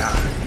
time.